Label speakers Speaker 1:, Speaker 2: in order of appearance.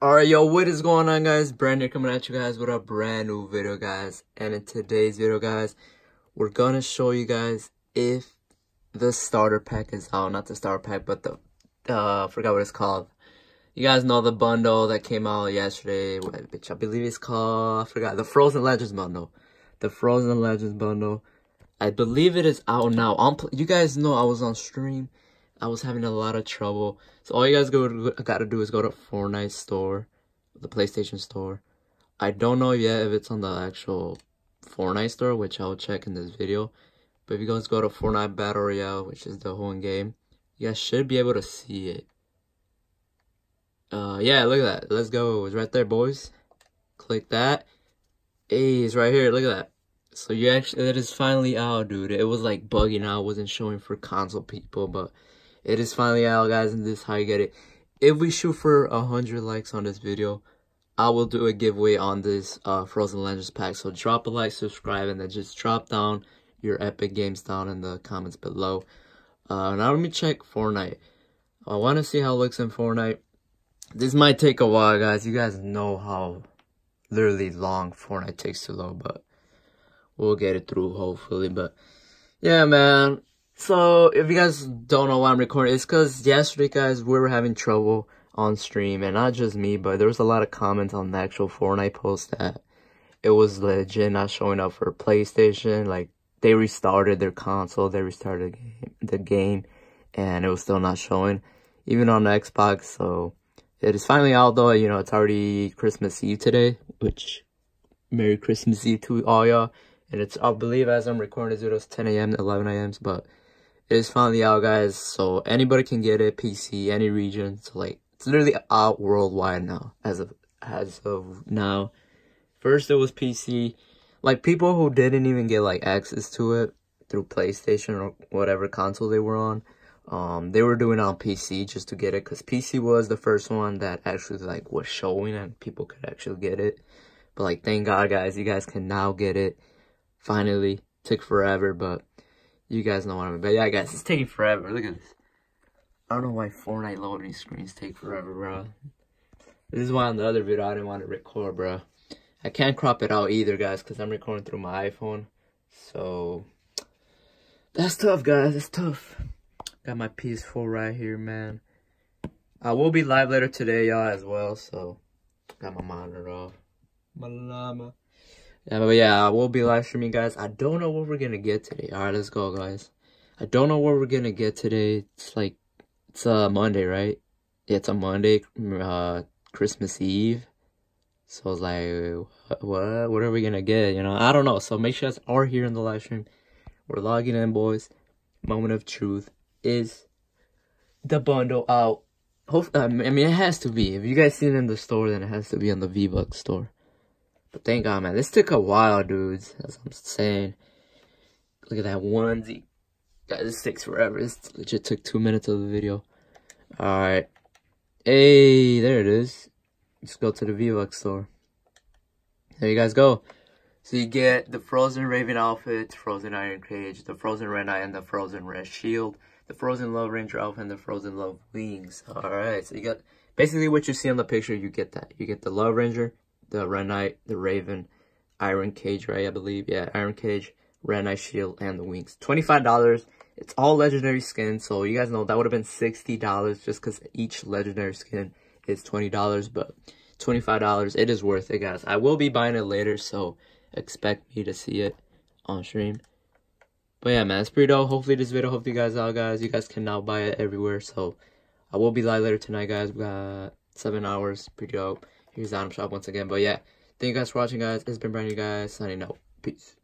Speaker 1: Alright, yo, what is going on, guys? Brani coming at you guys with a brand new video, guys. And in today's video, guys, we're gonna show you guys if the starter pack is out. Not the starter pack, but the, uh, I forgot what it's called. You guys know the bundle that came out yesterday, What, bitch, I believe it's called, I forgot, the Frozen Legends bundle. The Frozen Legends bundle. I believe it is out now. I'm, you guys know I was on stream I was having a lot of trouble. So all you guys go gotta do is go to Fortnite store, the PlayStation store. I don't know yet if it's on the actual Fortnite store, which I'll check in this video. But if you guys go to Fortnite Battle Royale, which is the whole game, you guys should be able to see it. Uh, yeah, look at that. Let's go. It's right there, boys. Click that. Hey, it's right here. Look at that. So you actually, it is finally out, dude. It was like bugging out. wasn't showing for console people, but it is finally out, guys, and this is how you get it. If we shoot for a 100 likes on this video, I will do a giveaway on this uh, Frozen Legends pack. So drop a like, subscribe, and then just drop down your Epic Games down in the comments below. Uh, now let me check Fortnite. I want to see how it looks in Fortnite. This might take a while, guys. You guys know how literally long Fortnite takes to load, but we'll get it through, hopefully. But yeah, man. So, if you guys don't know why I'm recording, it's because yesterday, guys, we were having trouble on stream, and not just me, but there was a lot of comments on the actual Fortnite post that it was legit not showing up for PlayStation, like, they restarted their console, they restarted the game, and it was still not showing, even on the Xbox, so, it is finally out, though, you know, it's already Christmas Eve today, which, Merry Christmas Eve to all y'all, and it's, I believe, as I'm recording this video, it's 10 a.m., 11 a.m., but, is finally out, guys. So anybody can get it, PC, any region. So like, it's literally out worldwide now, as of as of now. First it was PC. Like people who didn't even get like access to it through PlayStation or whatever console they were on, um, they were doing on PC just to get it because PC was the first one that actually like was showing and people could actually get it. But like, thank God, guys, you guys can now get it. Finally, took forever, but you guys know what I mean. But yeah, guys, it's taking forever. Look at this. I don't know why Fortnite loading screens take forever, bro. This is why on the other video I didn't want to record, bro. I can't crop it out either, guys, because I'm recording through my iPhone. So, that's tough, guys. It's tough. Got my PS4 right here, man. I will be live later today, y'all, as well. So, got my monitor off. My llama. Yeah, but yeah, I will be live streaming, guys. I don't know what we're gonna get today. All right, let's go, guys. I don't know what we're gonna get today. It's like it's a Monday, right? Yeah, it's a Monday, uh, Christmas Eve. So I was like, what? What are we gonna get? You know, I don't know. So make sure you guys are here in the live stream. We're logging in, boys. Moment of truth is the bundle out. Hope, I mean, it has to be. If you guys seen it in the store, then it has to be on the V-Bucks store. But thank God, man. This took a while, dudes. As I'm saying. Look at that onesie. Guys, this takes forever. This legit took two minutes of the video. Alright. Hey, there it is. Let's go to the V-Bucks store. There you guys go. So you get the Frozen Raven outfit, Frozen Iron Cage, the Frozen Red Knight, and the Frozen Red Shield, the Frozen Love Ranger outfit, and the Frozen Love Wings. Alright, so you got basically what you see on the picture, you get that. You get the Love Ranger, the Red Knight, the Raven, Iron Cage, right? I believe. Yeah, Iron Cage, Red Knight Shield, and the wings. $25. It's all legendary skins, so you guys know that would have been $60 just because each legendary skin is $20, but $25, it is worth it, guys. I will be buying it later, so expect me to see it on stream. But yeah, man, it's pretty dope. Hopefully this video helped you guys out, guys. You guys can now buy it everywhere, so I will be live later tonight, guys. We got seven hours. Pretty dope. Here's item shop once again. But yeah, thank you guys for watching, guys. It's been Brani, guys. Signing out. Peace.